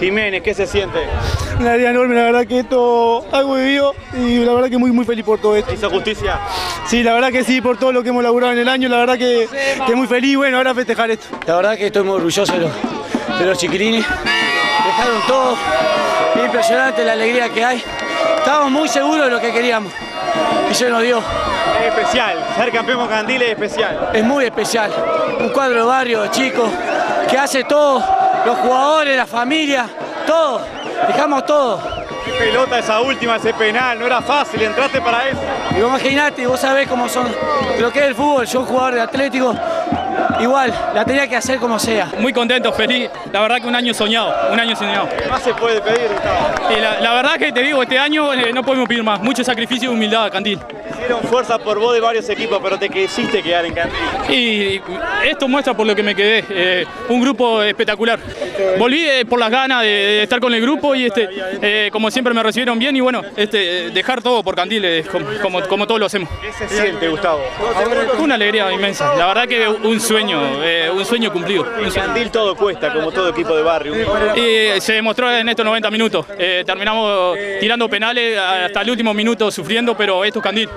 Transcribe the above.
Jiménez, ¿qué se siente? Una alegría enorme, la verdad que esto algo vivido y la verdad que muy muy feliz por todo esto. ¿Hizo justicia? Sí, la verdad que sí, por todo lo que hemos laburado en el año, la verdad que, que muy feliz, bueno, ahora festejar esto. La verdad que estoy muy orgulloso de los, de los chiquilines. Dejaron todo, impresionante la alegría que hay. Estábamos muy seguros de lo que queríamos y se nos dio. Es especial, ser campeón con Candil es especial. Es muy especial. Un cuadro de barrio, chicos, que hace todo, los jugadores, la familia, todo. Dejamos todo. Qué pelota esa última, ese penal, no era fácil, entraste para eso. Y vos imaginate, vos sabés cómo son lo que es el fútbol, yo jugador de Atlético, igual, la tenía que hacer como sea. Muy contento, feliz, la verdad que un año soñado, un año soñado. ¿Qué más se puede pedir, Gustavo? Y la, la verdad que te digo, este año eh, no podemos pedir más, mucho sacrificio y humildad, Candil. Hicieron fuerza por vos de varios equipos, pero te quisiste quedar en Candil. Y esto muestra por lo que me quedé, eh, un grupo espectacular. Volví eh, por las ganas de, de estar con el grupo y este, eh, como siempre me recibieron bien y bueno, este, dejar todo por Candil, eh, como, como, como todos lo hacemos. ¿Qué se siente, Gustavo? Una alegría inmensa, la verdad que un sueño, eh, un sueño cumplido. Candil todo cuesta, como todo equipo de barrio. Y se demostró en estos 90 minutos. Eh, terminamos tirando penales hasta el último minuto sufriendo, pero esto es Candil.